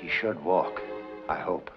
He should walk, I hope.